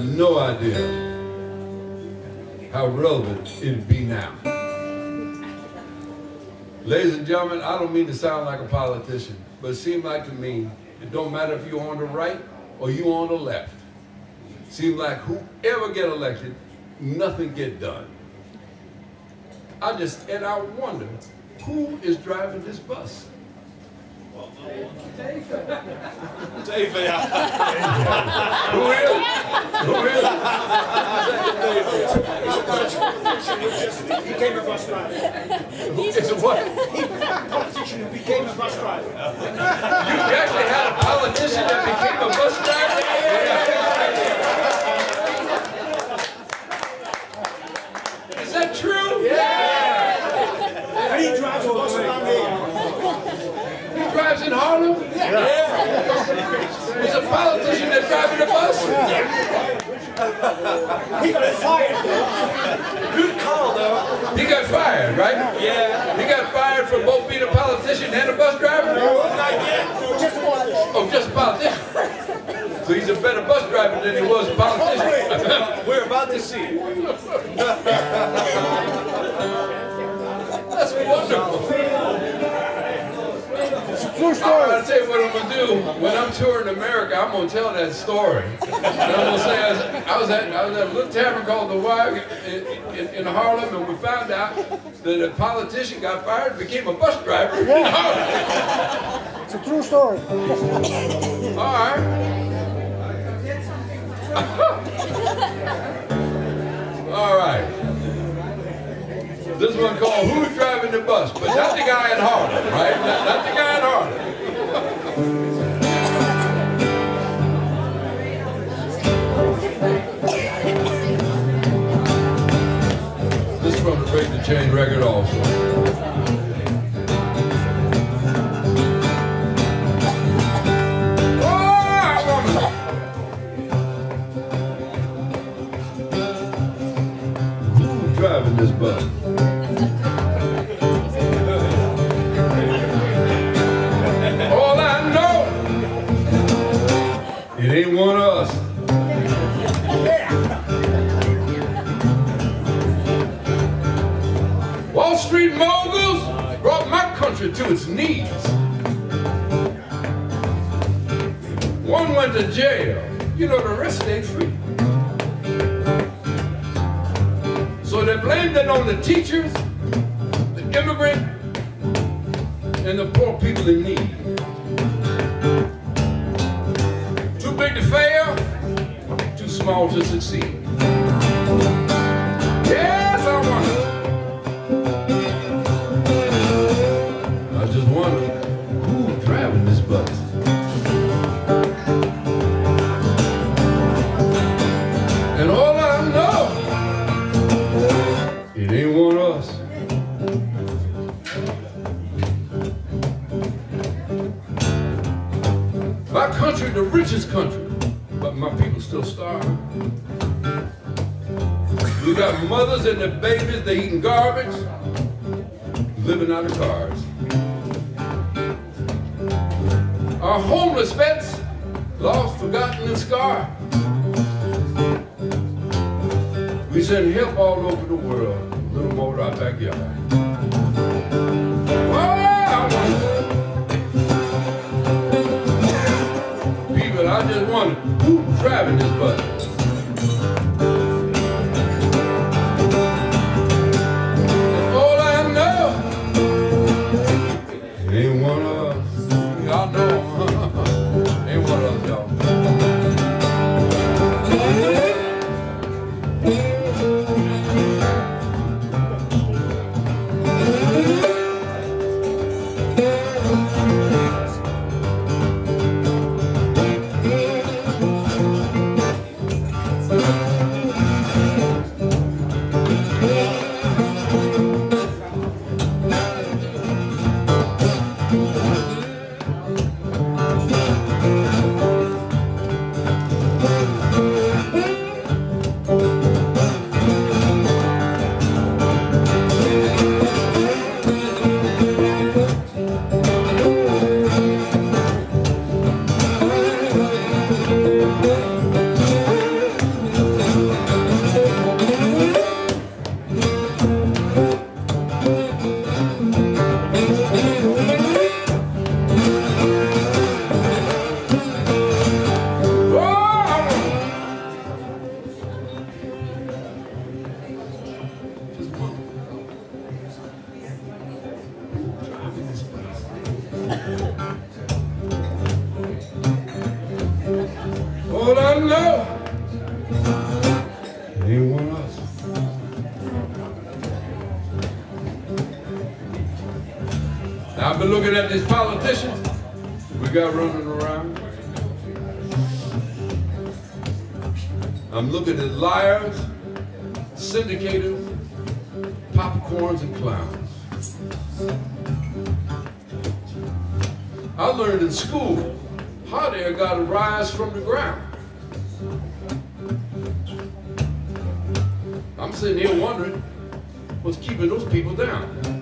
have no idea how relevant it'd be now. Ladies and gentlemen, I don't mean to sound like a politician, but it seems like to me, it don't matter if you're on the right or you on the left. Seems like whoever get elected, nothing get done. I just, and I wonder, who is driving this bus? David. Who is? Who is? He became a bus driver. It's a what? He a politician who became a bus driver. You actually had a politician that became a bus driver? Is that true? Yeah. And he drives a bus around here. He drives in Haarlem? Yeah. He's a politician that's driving a bus? Yeah. He got fired. Good call, though. He got fired, right? Yeah. He got fired for both being a politician and a bus driver? Just a politician. Oh, just a politician. So he's a better bus driver than he was a politician. Oh, We're about to see it. That's wonderful. True I'm gonna tell you what I'm gonna do. When I'm touring America, I'm gonna tell that story. And I'm gonna say I was, I was at I was at a little tavern called the Y in, in, in Haarlem, and we found out that a politician got fired, and became a bus driver. in Haarlem. It's a true story. All right. This one called Who's Driving the Bus? But not the guy in Haarlem, right? Not, not the guy in Haarlem. This is from the Break the Chain record also. Country to its knees. One went to jail, you know, the rest stayed free. So they blamed it on the teachers, the immigrant, and the poor people in need. Too big to fail, too small to succeed. Yes, I wonder. Country, the richest country, but my people still starve. We got mothers and their babies, they eating garbage, living out of cars. Our homeless vets, lost, forgotten, and scarred. We send help all over the world, a little more to our backyard. Driving this bus? doesn't know. Anyone else? I've been looking at these politicians we got running around. I'm looking at liars, syndicators, popcorns, and clowns. I learned in school hot air got to rise from the ground. I'm sitting here wondering what's keeping those people down.